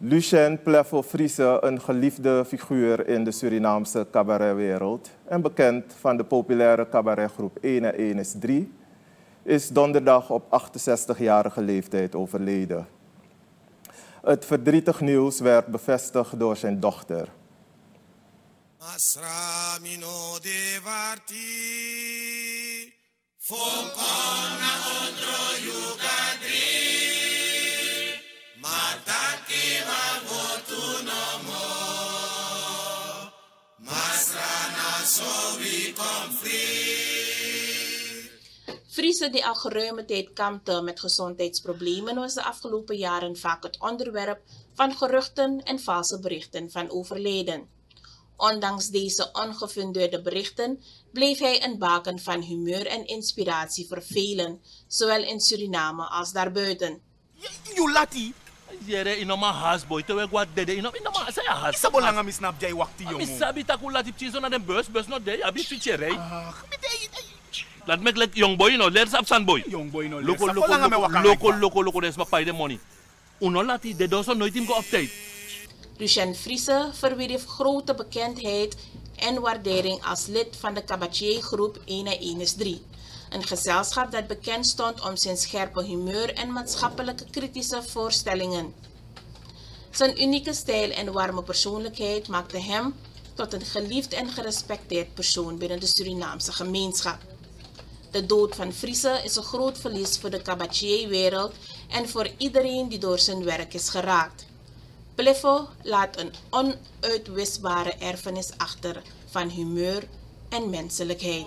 Lucien Pleffel Friese, een geliefde figuur in de Surinaamse cabaretwereld en bekend van de populaire cabaretgroep 1 en 1 is 3, is donderdag op 68-jarige leeftijd overleden. Het verdrietig nieuws werd bevestigd door zijn dochter. Masramino de Friese die al geruime tijd kampte met gezondheidsproblemen was de afgelopen jaren vaak het onderwerp van geruchten en valse berichten van overleden. Ondanks deze ongefundeerde berichten bleef hij een baken van humeur en inspiratie voor velen, zowel in Suriname als daarbuiten. Julati, Yere inoma has boy te wek wat dede inoma inoma saya has. Isa bolanga jay wakti yo. Takula tip chizo na den bus bus no day abi switchere. Ah, Laat me let young boy no leer sap san boy. Young boy no. Loko loko loko loko loko loko des ma pay de money. Uno lati de doso nooit im go update. Lucien Friese verwierf grote bekendheid en waardering als lid van de cabaretier-groep 1 1 is 3. Een gezelschap dat bekend stond om zijn scherpe humeur en maatschappelijke kritische voorstellingen. Zijn unieke stijl en warme persoonlijkheid maakte hem tot een geliefd en gerespecteerd persoon binnen de Surinaamse gemeenschap. De dood van Friese is een groot verlies voor de cabaretier-wereld en voor iedereen die door zijn werk is geraakt. Pliffo laat een onuitwisbare erfenis achter van humeur en menselijkheid.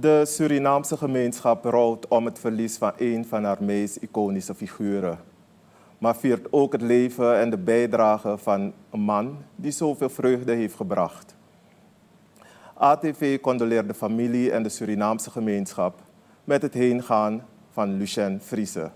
De Surinaamse gemeenschap rouwt om het verlies van een van haar meest iconische figuren. Maar viert ook het leven en de bijdrage van een man die zoveel vreugde heeft gebracht. ATV condoleert de familie en de Surinaamse gemeenschap met het heengaan van Lucien Friese.